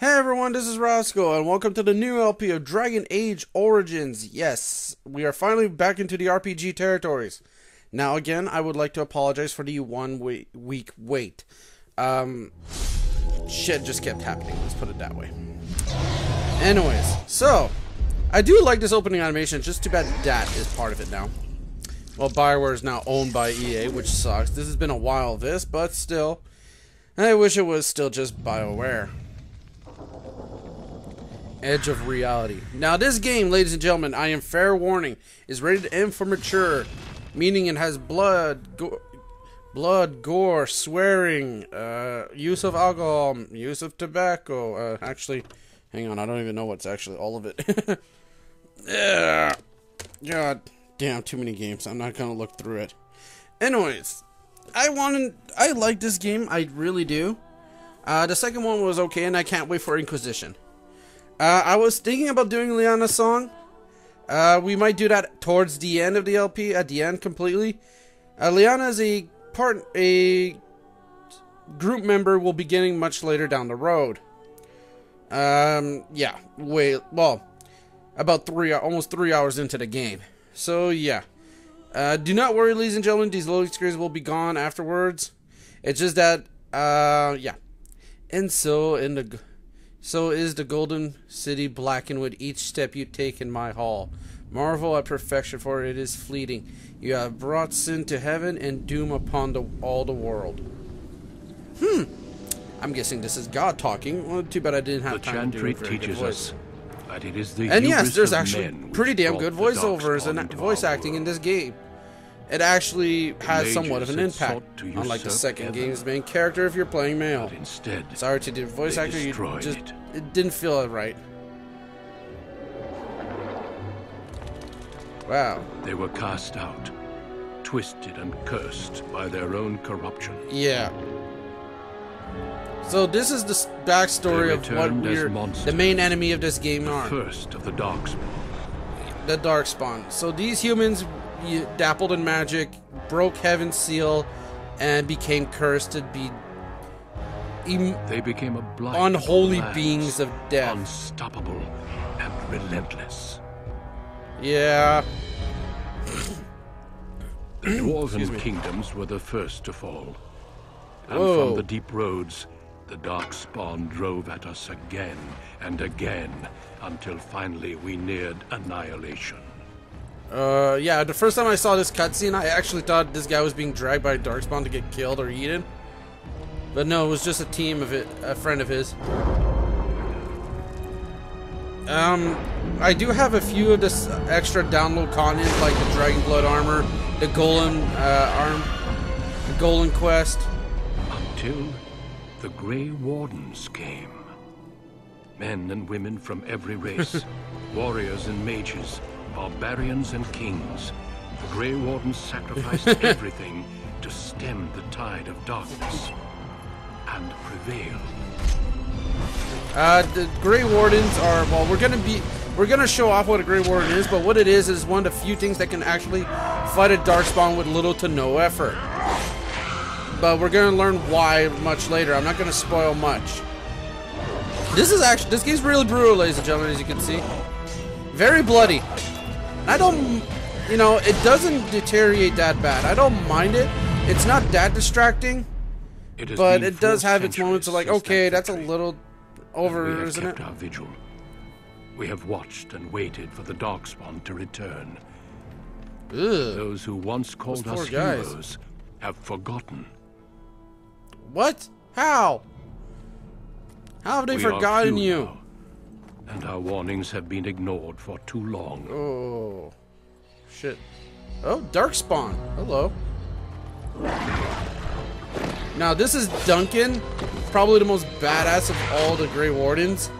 Hey everyone, this is Roscoe, and welcome to the new LP of Dragon Age Origins. Yes, we are finally back into the RPG territories. Now, again, I would like to apologize for the one week, week wait. Um, shit just kept happening, let's put it that way. Anyways, so, I do like this opening animation, just too bad that is part of it now. Well, Bioware is now owned by EA, which sucks. This has been a while, this, but still. I wish it was still just BioWare. Edge of Reality. Now, this game, ladies and gentlemen, I am fair warning, is rated M for mature, meaning it has blood, go blood, gore, swearing, uh, use of alcohol, use of tobacco. Uh, actually, hang on, I don't even know what's actually all of it. yeah. God damn, too many games. I'm not gonna look through it. Anyways, I wanted, I like this game. I really do. Uh, the second one was okay, and I can't wait for Inquisition. Uh, I was thinking about doing Leliana's song. Uh, we might do that towards the end of the LP, at the end completely. Uh, Liana is a part, a group member will be getting much later down the road. Um, yeah, wait, well, about three, almost three hours into the game. So yeah, uh, do not worry, ladies and gentlemen. These loading screens will be gone afterwards. It's just that, uh, yeah. And so in the so is the golden city blackened with each step you take in my hall. Marvel at perfection, for it is fleeting. You have brought sin to heaven and doom upon the, all the world. Hmm. I'm guessing this is God talking. Well, too bad I didn't have the time to do a Chantry very good teaches voice. us that it is the And yes, there's actually pretty damn good voiceovers and voice acting in this game. It actually has somewhat of an impact, unlike the second game's main character if you're playing male. Instead, Sorry to the voice actor, you just it. it didn't feel right. Wow. they were cast out, twisted and cursed by their own corruption. Yeah. So this is the backstory of what we're the main enemy of this game are. First of the Darkspawn. the Darkspawn. So these humans dappled in magic, broke Heaven's seal, and became cursed to be em- They became a blight unholy beings of death. unstoppable and relentless. yeah. The dwarven kingdoms were the first to fall. And Whoa. from the deep roads, the dark spawn drove at us again and again until finally we neared annihilation. Uh, yeah. The first time I saw this cutscene, I actually thought this guy was being dragged by a Darkspawn to get killed or eaten. But no, it was just a team of it, a friend of his. Um, I do have a few of this extra download content, like the Dragon Blood armor, the Golem uh, arm, the Golem quest. Until the Grey Wardens came. Men and women from every race, warriors and mages, barbarians and kings. The Grey Wardens sacrificed everything to stem the tide of darkness and prevail. Uh, the Grey Wardens are well. We're gonna be we're gonna show off what a Grey Warden is, but what it is is one of the few things that can actually fight a Darkspawn with little to no effort. But we're gonna learn why much later. I'm not gonna spoil much. This is actually this game's really brutal, ladies and gentlemen, as you can see. Very bloody. I don't, you know, it doesn't deteriorate that bad. I don't mind it. It's not that distracting, It but it does have its moments of like, okay, that that's a little we over, have isn't kept it? our vigil. We have watched and waited for the Darkspawn to return. Ugh. Those who once called us guys. heroes have forgotten. What? How? How have they We forgotten you? now, and our warnings have been ignored for too long. Oh, shit. Oh, Darkspawn. Hello. Now, this is Duncan, probably the most badass of all the Grey Wardens.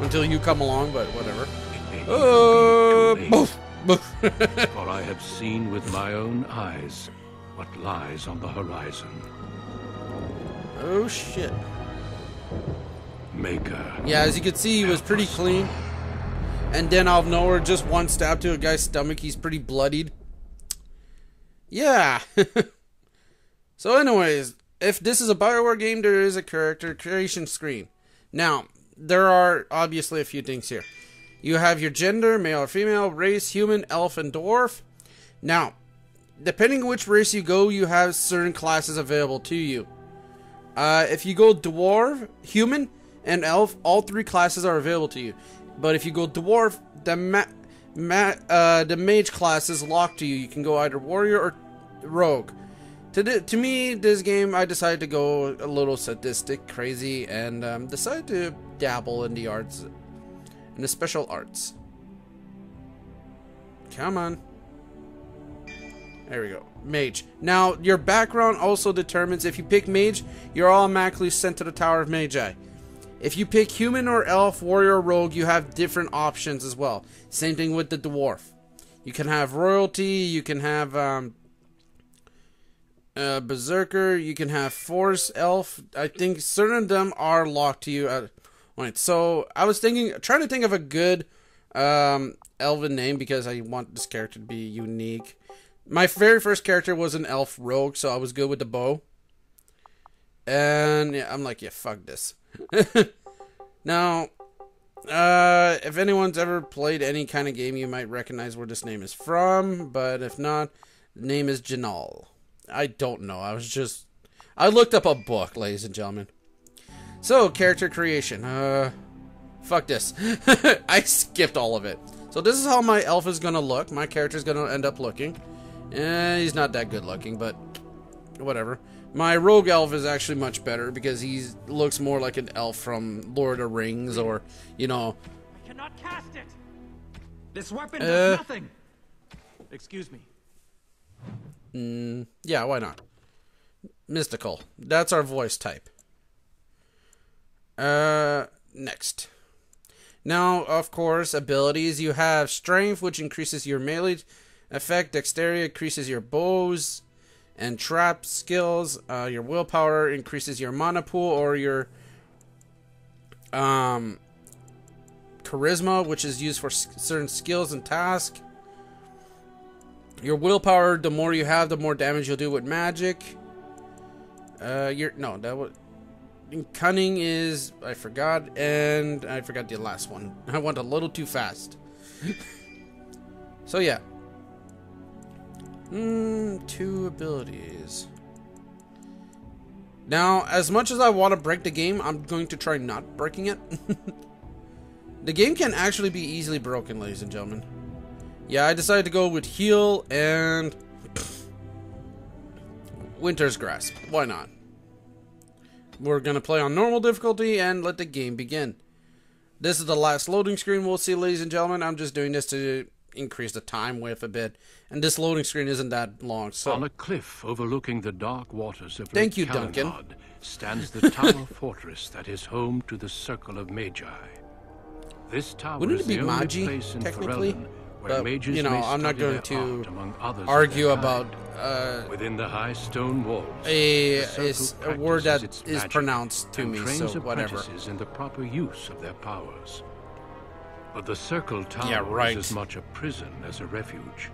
Until you come along, but whatever. It may Oh, even be too late, boof, boof. for I have seen with my own eyes what lies on the horizon. oh, shit. Maker. Yeah, as you can see, he was pretty clean. And then out of nowhere, just one stab to a guy's stomach. He's pretty bloodied. Yeah. so, anyways, if this is a Bioware game, there is a character creation screen. Now, there are obviously a few things here. You have your gender, male or female, race, human, elf, and dwarf. Now, depending on which race you go, you have certain classes available to you. Uh, if you go dwarf, human, and elf, all three classes are available to you. But if you go dwarf, the ma- ma- uh, the mage class is locked to you. You can go either warrior or rogue. To, to me, this game, I decided to go a little sadistic, crazy, and um, decided to dabble in the arts, in the special arts. Come on. There we go. Mage. Now, your background also determines if you pick mage, you're automatically sent to the Tower of Magi. If you pick human or elf, warrior, rogue, you have different options as well. Same thing with the dwarf. You can have royalty, you can have um, uh, berserker, you can have force elf. I think certain of them are locked to you at point. So I was thinking, trying to think of a good um, elven name because I want this character to be unique. My very first character was an elf rogue, so I was good with the bow. And yeah, I'm like, yeah, fuck this. now, uh, if anyone's ever played any kind of game, you might recognize where this name is from. But if not, the name is Janal. I don't know. I was just. I looked up a book, ladies and gentlemen. So, character creation. Uh. Fuck this. I skipped all of it. So, this is how my elf is gonna look. My character is gonna end up looking. Eh, he's not that good looking, but whatever. My rogue elf is actually much better because he looks more like an elf from Lord of Rings or, you know. I cannot cast it. This weapon Uh. does nothing. Excuse me. Yeah, why not? Mystical. That's our voice type. Uh, next. Now, of course, abilities. You have strength, which increases your melee effect. Dexterity increases your bows and trap skills. Uh, your willpower increases your mana pool or your um charisma, which is used for certain skills and tasks. Your willpower, the more you have, the more damage you'll do with magic. Uh, your no, that was cunning is I forgot, and I forgot the last one. I went a little too fast. so yeah. Hmm, two abilities. Now, as much as I want to break the game, I'm going to try not breaking it. the game can actually be easily broken, ladies and gentlemen. Yeah, I decided to go with heal and Winter's Grasp. Why not? We're gonna play on normal difficulty and let the game begin. This is the last loading screen we'll see, ladies and gentlemen. I'm just doing this to increase the time with a bit, and this loading screen isn't that long, so... On a cliff overlooking the dark waters of Thank Lake you, Duncan. Stands the tower fortress that is home to the Circle of Magi. This tower Wouldn't is it be the only Magi, place in technically? Ferelden where But, mages you know, I'm not going to argue about uh, Within the high stone walls, a is a word that is pronounced to me, so whatever. in the proper use of their powers. But the Circle Tower Yeah, right. is as much a prison as a refuge.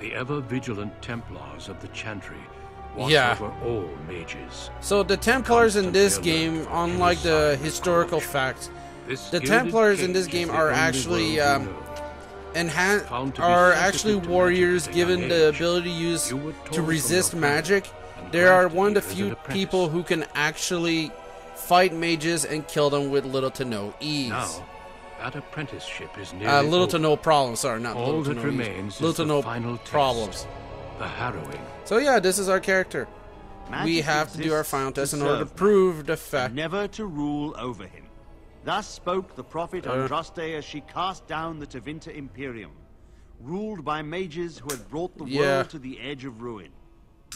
The ever-vigilant Templars of the Chantry watch Yeah. over all mages. So the Templars in this game, unlike the historical facts, The Templars in this game are actually, um, we enhan Found to be are actually warriors magic at a given the ability to use to resist magic. They are one of the few people who can actually fight mages and kill them with little to no ease. Now, that apprenticeship is nearly uh, little to no problems. Sorry, not All little to no remains Little is to the no final test. problems. The harrowing. So yeah, this is our character. we have to do our final test in order to prove the fact. never to rule over him. Thus spoke the prophet Uh. Andraste as she cast down the Tevinter Imperium, ruled by mages who had brought the Yeah. world to the edge of ruin.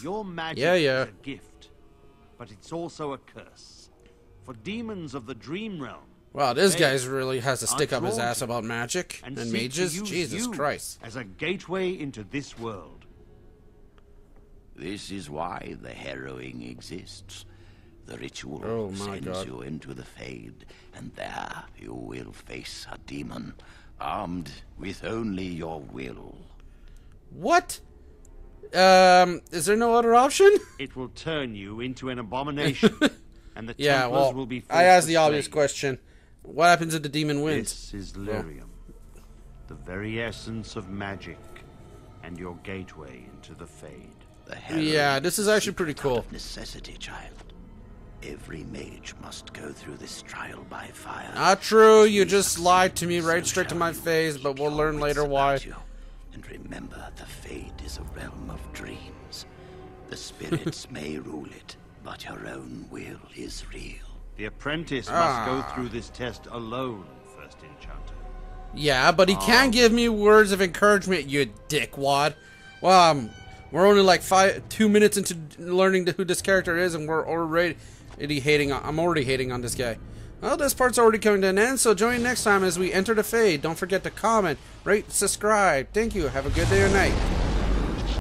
Your magic Yeah, yeah. is a gift, but it's also a curse. For demons of the dream realm Wow, this Hey, guy's really has to stick up his ass about magic and, and, mages. Jesus Christ. as a gateway into this world. This is why the harrowing exists. The ritual Oh, sends God. you into the Fade, and there you will face a demon, armed with only your will. What? Um, is there no other option? It will turn you into an abomination and the Yeah, Templars well, will be I forced asked the obvious question. What happens if the demon wins? This is lyrium, the very essence of magic, and your gateway into the Fade. The herald Yeah, this is actually pretty cool. of necessity, child. Every mage must go through this trial by fire. Not true, you we just lied to me right so straight to my face, but we'll learn later why. you. And remember, the Fade is a realm of dreams. The spirits may rule it, but your own will is real. The apprentice Ah. must go through this test alone, first enchanter. Yeah, but he can't give me words of encouragement, you dickwad. Well, um, we're only like five, two minutes into learning who this character is, and we're already hating. On, I'm already hating on this guy. Well, this part's already coming to an end, so join next time as we enter the fade. Don't forget to comment, rate, subscribe. Thank you. Have a good day or night.